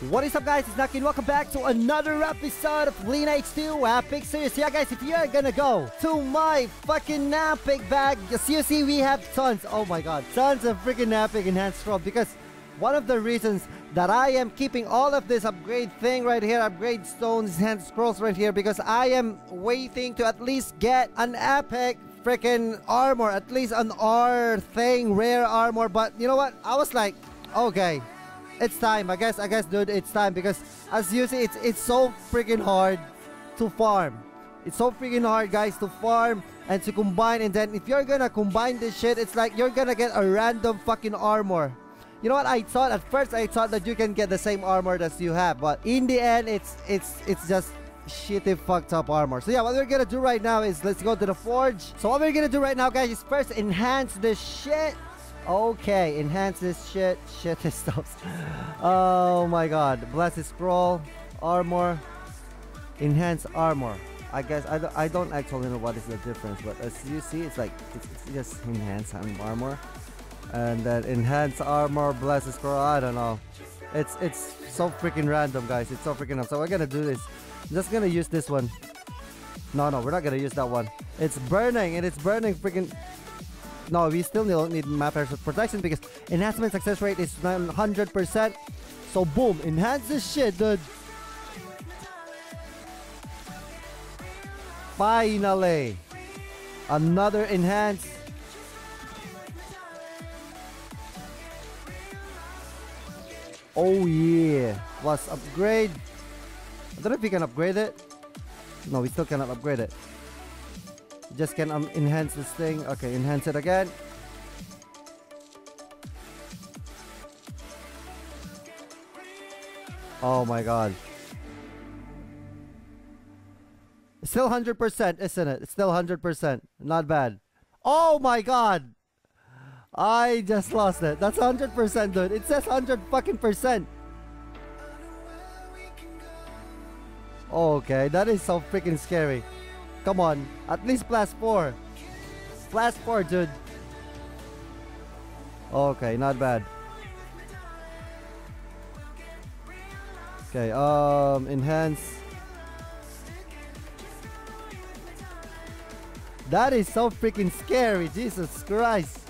What is up guys, it's Naoki welcome back to another episode of Lineage 2 Epic Series. Yeah guys, if you're gonna go to my fucking Epic bag, see we have tons, oh my god, tons of freaking Epic Enhanced Scroll because one of the reasons that I am keeping all of this upgrade thing right here, upgrade stones, enhanced scrolls right here because I am waiting to at least get an epic freaking armor, at least an R thing, rare armor. But you know what? I was like, okay, it's time. I guess, I guess, dude, it's time because as you see, it's it's so freaking hard to farm. It's so freaking hard, guys, to farm and to combine. And then if you're gonna combine this shit, it's like you're gonna get a random fucking armor. You know what I thought at first I thought that you can get the same armor as you have but in the end it's it's it's just shitty fucked up armor so yeah what we're gonna do right now is let's go to the forge so what we're gonna do right now guys is first enhance this shit okay enhance this shit. Shit this stuff oh my god. Blessed scroll. Armor. Enhance armor. I guess I don't, I don't actually know what is the difference but as you see it's like it's, it's just enhance armor. And then enhance armor blessed scroll i don't know. It's it's so freaking random guys. It's so freaking random. so we're gonna do this. I'm just gonna use this one. No no we're not gonna use that one. It's burning and it's burning freaking no we still need map protection because enhancement success rate is 900 percent so boom enhance this shit dude finally another enhance Oh yeah. Plus upgrade. I don't know if we can upgrade it. No, we still cannot upgrade it. Just can um, enhance this thing. Okay, enhance it again. Oh my god. Still 100%, isn't it? It's still 100%. Not bad. Oh my god! I just lost it. That's 100% dude. It says 100 fucking percent. Okay, that is so freaking scary. Come on. At least plus 4. Plus 4, dude. Okay, not bad. Okay, um, enhance. That is so freaking scary. Jesus Christ.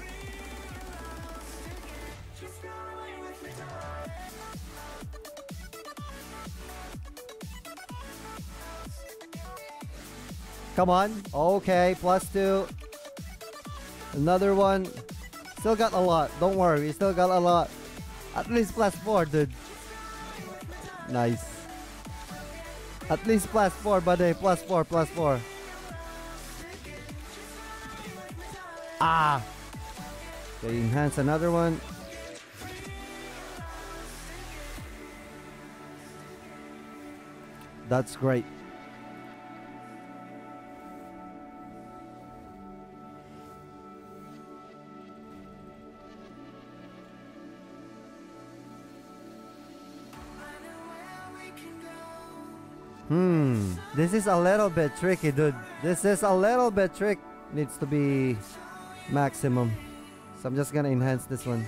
Come on. Okay, plus two. Another one. Still got a lot. Don't worry, we still got a lot. At least plus four, dude. Nice. At least plus four, buddy. Plus four, plus four. Ah! They enhance another one. That's great. Hmm, this is a little bit tricky, dude. This is a little bit trick. Needs to be maximum. So I'm just gonna enhance this one.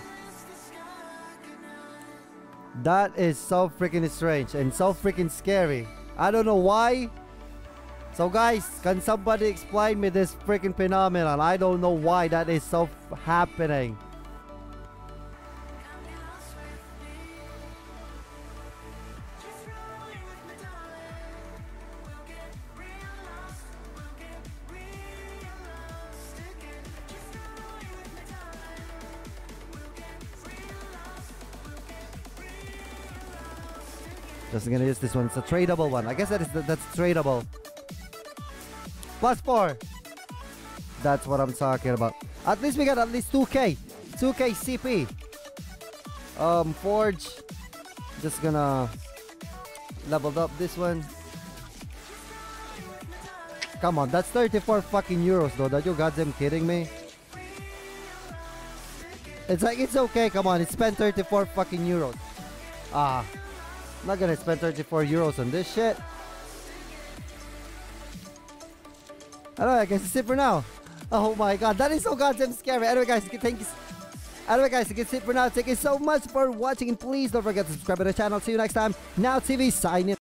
That is so freaking strange and so freaking scary. I don't know why. So guys, can somebody explain me this freaking phenomenon? I don't know why that is so happening. Just gonna use this one. It's a tradable one. I guess that is the, that's tradable. Plus four. That's what I'm talking about. At least we got at least 2k. 2k CP. Um, Forge. Just gonna leveled up this one. Come on, that's 34 fucking euros though. Are you goddamn kidding me? It's like, it's okay, come on. It's spent 34 fucking euros. Ah, I'm not gonna spend 34 euros on this shit. Alright, I guess it's it for now. Oh my god, that is so goddamn scary. Anyway, guys, thank you. Anyway, guys, that's it for now. Thank you so much for watching, please don't forget to subscribe to the channel. See you next time. NAO TV signing.